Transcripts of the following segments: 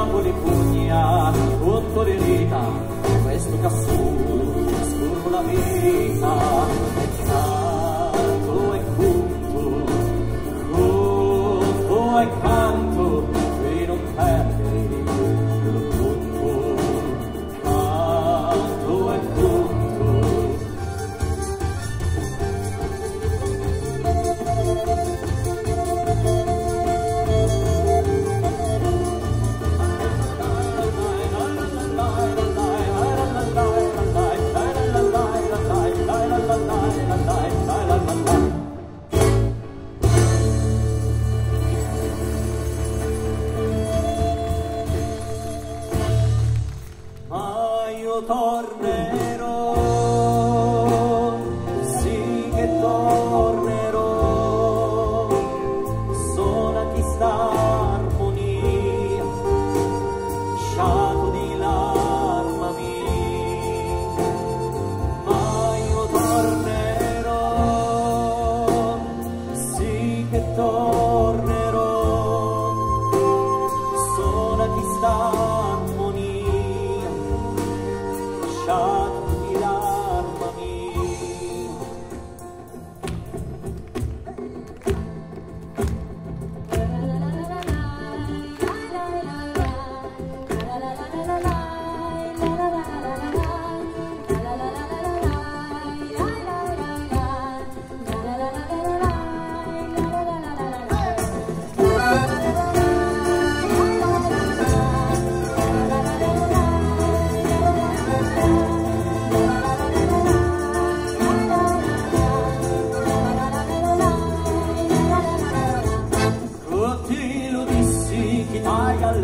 angoli pugna questo cassù scurvo la vita è tanto e punto e canto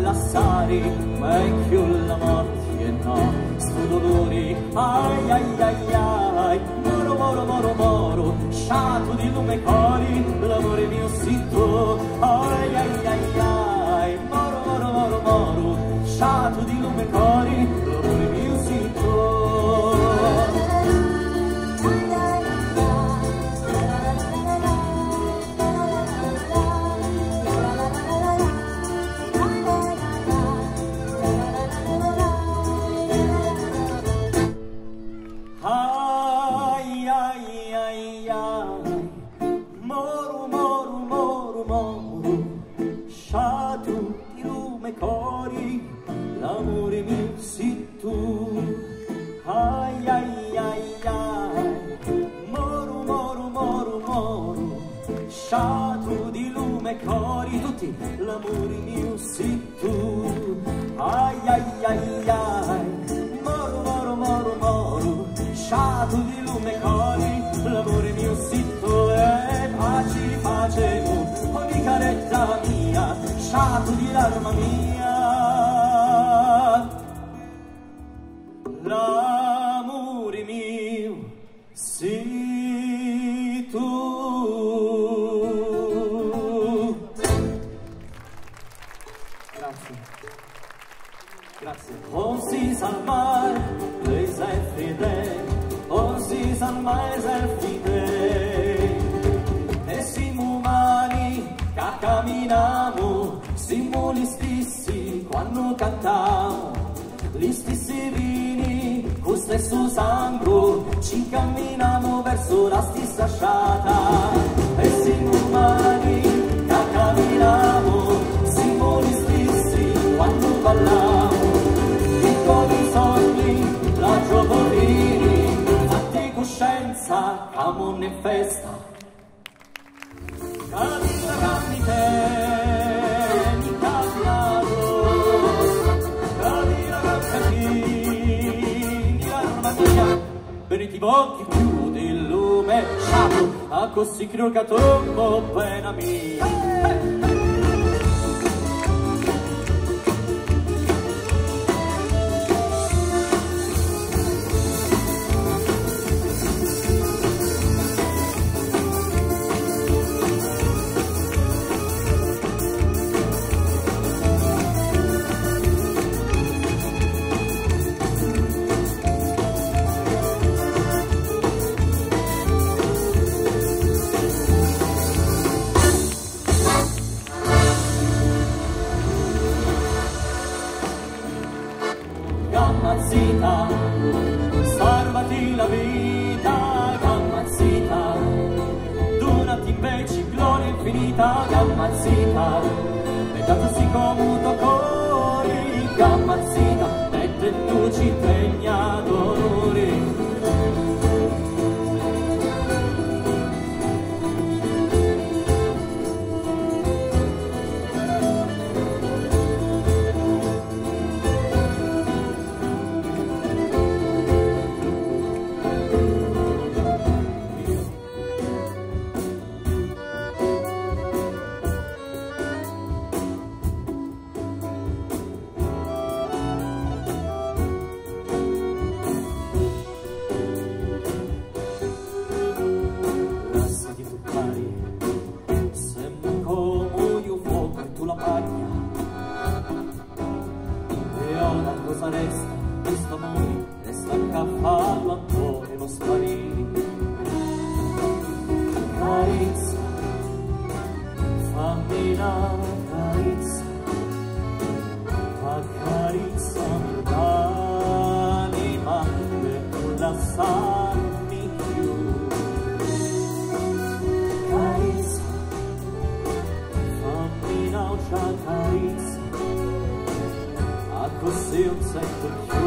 tai all'assari, vecchio la morte e no, sto ai ai ai ai, moro moro moro moro, sciato di lume cori, l'amore mio sito, ai ai ai ai, moro moro moro moro, sciato di lume cori, tutti l'amore mio si tu. Ai ai ai ai, moru moru moru moru, sciato di lume cori, l'amore mio sito è pace, pace, ogni caretta mia, sciato di l'arma mia. Grazie. Grazie. Non si sa mai, lei sei fedele, non si sa mai sei fedele. E siamo umani che camminiamo, siamo gli stessi quando cantiamo, gli stessi vini, con stesso sangue, ci camminiamo verso la stessa strada. E siamo umani si creo che a troppo. emancipar. Deixa-se como still take the.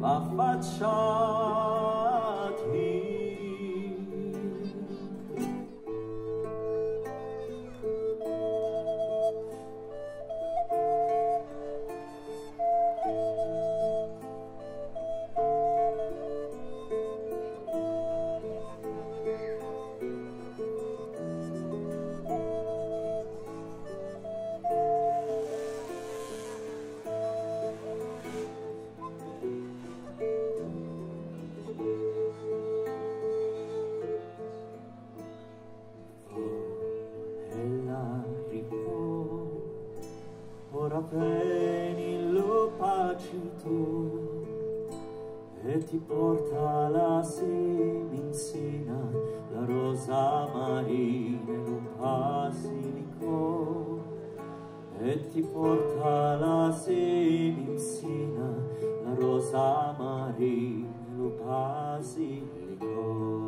la faccia. Ti porta la seminsina, la rosa marina e lo basilico. E ti porta la seminsina, la rosa marina e lo basilico.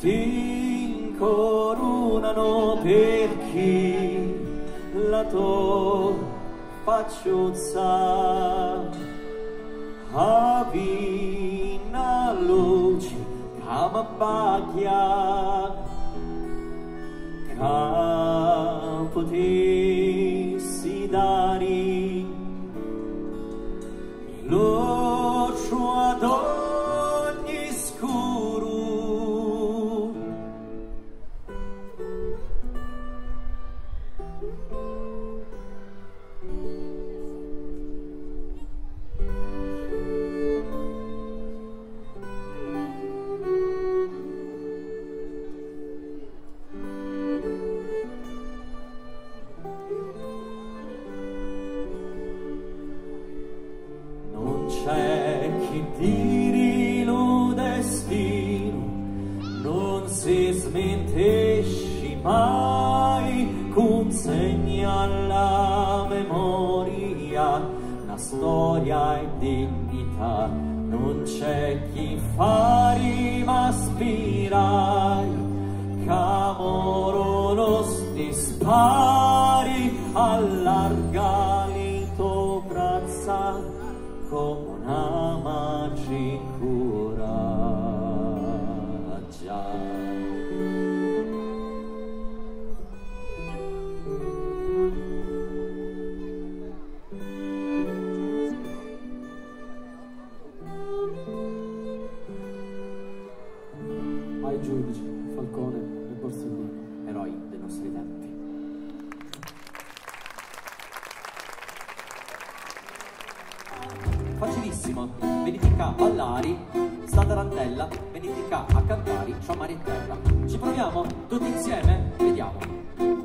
ti incoronano perché la tua facciozza avi luce come baglia capo ti si dari. Lo suo adoro smentisci mai, consegna la memoria la storia e dignità. Non c'è chi fari ma spirai, camoronos ti spari. Pantella, venite qua a cantare, ciao Maria Terra. Ci proviamo tutti insieme? Vediamo.